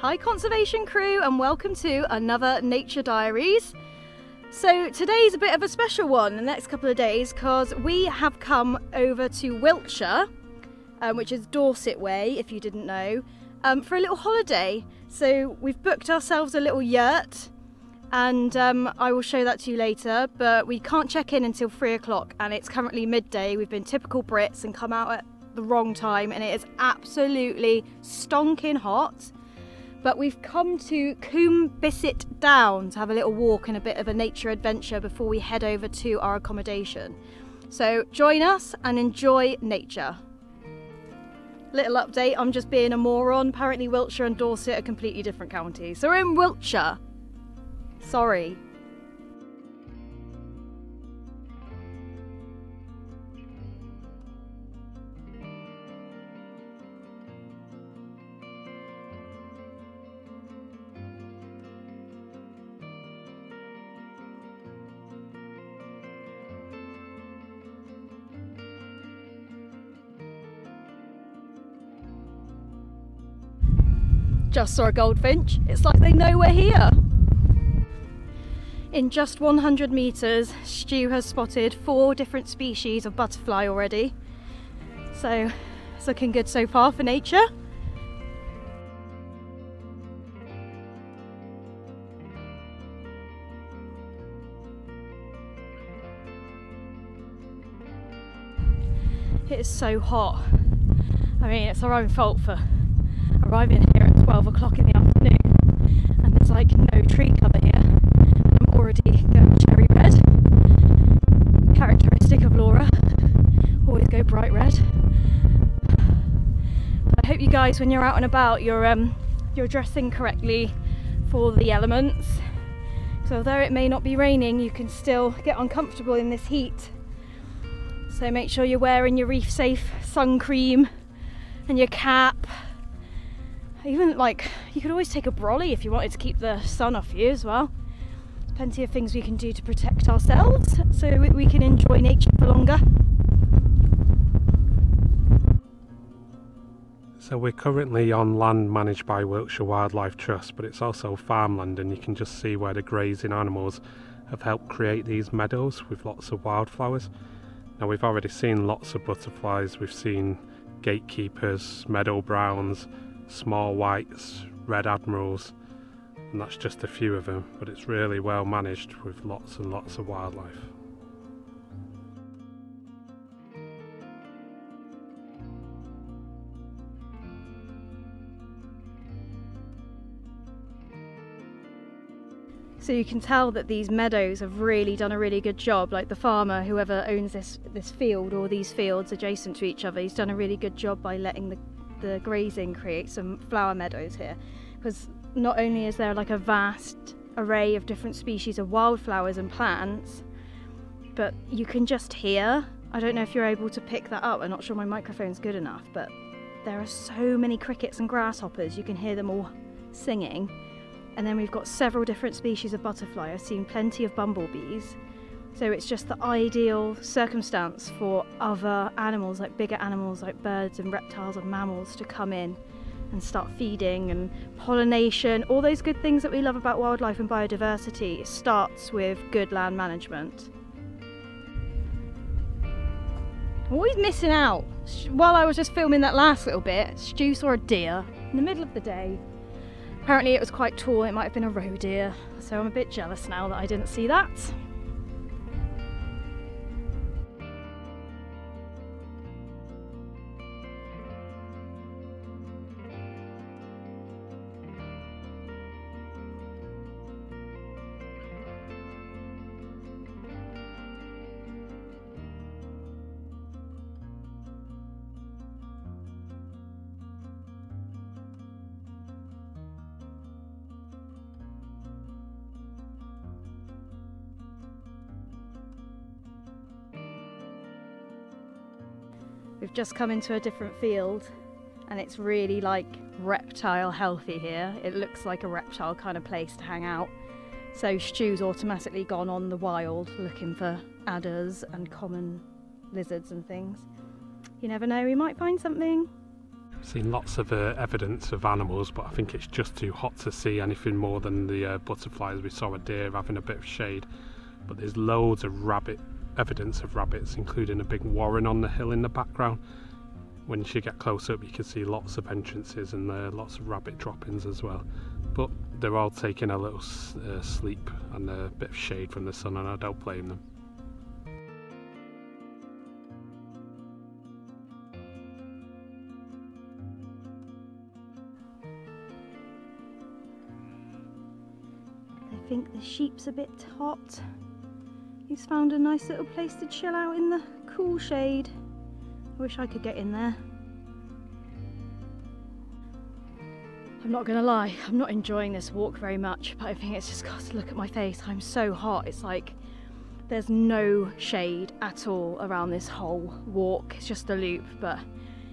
Hi, conservation crew, and welcome to another Nature Diaries. So, today's a bit of a special one the next couple of days because we have come over to Wiltshire, um, which is Dorset Way, if you didn't know, um, for a little holiday. So, we've booked ourselves a little yurt and um, I will show that to you later. But we can't check in until three o'clock, and it's currently midday. We've been typical Brits and come out at the wrong time, and it is absolutely stonking hot. But we've come to Coombe Bissett Down to have a little walk and a bit of a nature adventure before we head over to our accommodation. So join us and enjoy nature. Little update, I'm just being a moron. Apparently Wiltshire and Dorset are completely different counties. So we're in Wiltshire. Sorry. Just saw a goldfinch. It's like they know we're here. In just 100 metres, Stu has spotted four different species of butterfly already. So it's looking good so far for nature. It is so hot. I mean, it's our own fault for arriving here 12 o'clock in the afternoon and there's like no tree cover here and I'm already going cherry red. Characteristic of Laura always go bright red. But I hope you guys when you're out and about you're um you're dressing correctly for the elements. So although it may not be raining you can still get uncomfortable in this heat. So make sure you're wearing your reef safe sun cream and your cap even like you could always take a brolly if you wanted to keep the sun off you as well. Plenty of things we can do to protect ourselves so we can enjoy nature for longer. So we're currently on land managed by Wiltshire Wildlife Trust, but it's also farmland and you can just see where the grazing animals have helped create these meadows with lots of wildflowers. Now we've already seen lots of butterflies, we've seen gatekeepers, meadow browns, small whites, red admirals, and that's just a few of them, but it's really well managed with lots and lots of wildlife. So you can tell that these meadows have really done a really good job. Like the farmer, whoever owns this this field or these fields adjacent to each other, he's done a really good job by letting the the grazing creates some flower meadows here. Because not only is there like a vast array of different species of wildflowers and plants but you can just hear I don't know if you're able to pick that up I'm not sure my microphone's good enough but there are so many crickets and grasshoppers you can hear them all singing. And then we've got several different species of butterfly. I've seen plenty of bumblebees so it's just the ideal circumstance for other animals, like bigger animals like birds and reptiles and mammals, to come in and start feeding and pollination, all those good things that we love about wildlife and biodiversity starts with good land management. Oh, I'm always missing out. While I was just filming that last little bit, Stu saw a deer in the middle of the day. Apparently it was quite tall, it might have been a roe deer, so I'm a bit jealous now that I didn't see that. We've just come into a different field and it's really like reptile healthy here. It looks like a reptile kind of place to hang out. So Stu's automatically gone on the wild looking for adders and common lizards and things. You never know, we might find something. Seen lots of uh, evidence of animals, but I think it's just too hot to see anything more than the uh, butterflies. We saw a deer having a bit of shade, but there's loads of rabbit evidence of rabbits, including a big warren on the hill in the background. When you get close up, you can see lots of entrances and uh, lots of rabbit droppings as well. But they're all taking a little uh, sleep and a bit of shade from the sun, and I don't blame them. I think the sheep's a bit hot. Found a nice little place to chill out in the cool shade. I wish I could get in there. I'm not gonna lie, I'm not enjoying this walk very much, but I think it's just got to look at my face. I'm so hot. It's like there's no shade at all around this whole walk. It's just a loop, but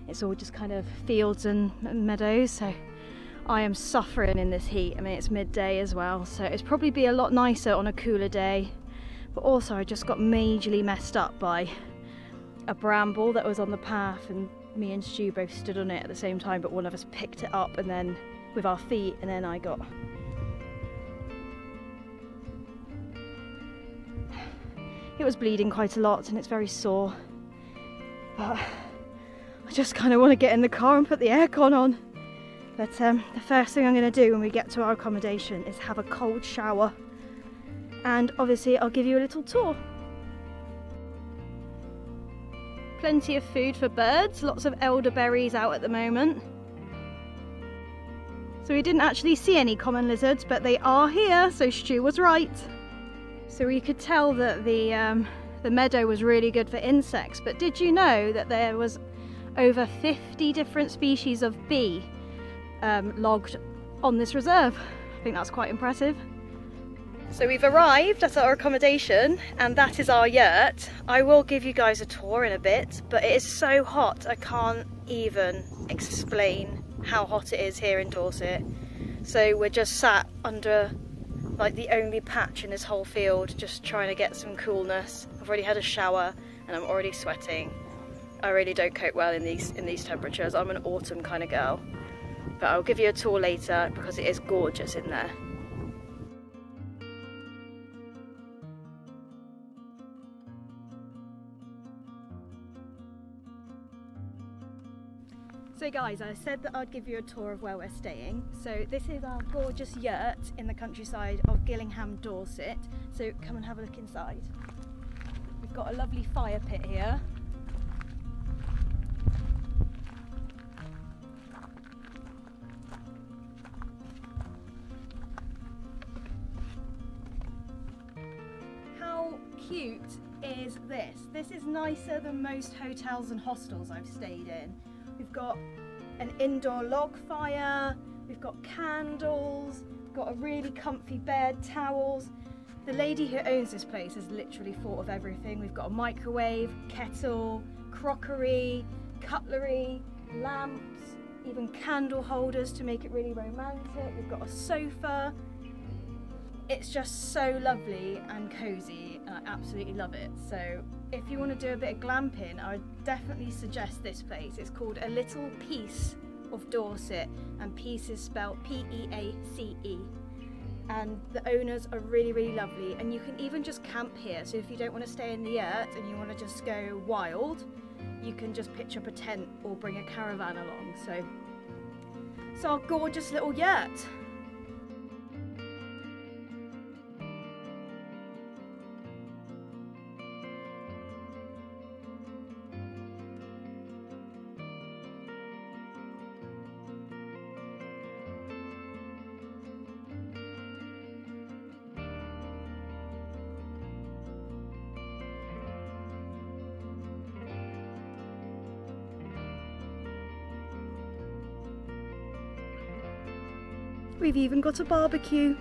it's all just kind of fields and meadows. So I am suffering in this heat. I mean, it's midday as well, so it's probably be a lot nicer on a cooler day. But also, I just got majorly messed up by a bramble that was on the path, and me and Stu both stood on it at the same time, but one of us picked it up and then with our feet, and then I got it was bleeding quite a lot and it's very sore. But I just kind of want to get in the car and put the aircon on. But um, the first thing I'm going to do when we get to our accommodation is have a cold shower. And obviously I'll give you a little tour. Plenty of food for birds, lots of elderberries out at the moment. So we didn't actually see any common lizards, but they are here, so Stu was right. So we could tell that the, um, the meadow was really good for insects, but did you know that there was over 50 different species of bee um, logged on this reserve. I think that's quite impressive. So we've arrived at our accommodation and that is our yurt. I will give you guys a tour in a bit, but it is so hot I can't even explain how hot it is here in Dorset. So we're just sat under like the only patch in this whole field, just trying to get some coolness. I've already had a shower and I'm already sweating. I really don't cope well in these in these temperatures. I'm an autumn kind of girl but I'll give you a tour later because it is gorgeous in there. So guys, I said that I'd give you a tour of where we're staying. So this is our gorgeous yurt in the countryside of Gillingham, Dorset. So come and have a look inside. We've got a lovely fire pit here How cute is this? This is nicer than most hotels and hostels I've stayed in. Got an indoor log fire, we've got candles, we've got a really comfy bed, towels. The lady who owns this place has literally thought of everything. We've got a microwave, kettle, crockery, cutlery, lamps, even candle holders to make it really romantic. We've got a sofa, it's just so lovely and cozy and I absolutely love it. So if you want to do a bit of glamping, I definitely suggest this place. It's called A Little Peace of Dorset and Peace is spelled P-E-A-C-E. -E. And the owners are really, really lovely and you can even just camp here. So if you don't want to stay in the yurt and you want to just go wild, you can just pitch up a tent or bring a caravan along. So it's our gorgeous little yurt. We've even got a barbecue.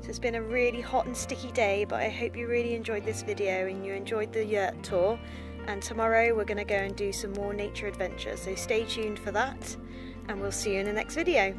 So it's been a really hot and sticky day, but I hope you really enjoyed this video and you enjoyed the yurt tour. And tomorrow we're going to go and do some more nature adventures, so stay tuned for that and we'll see you in the next video.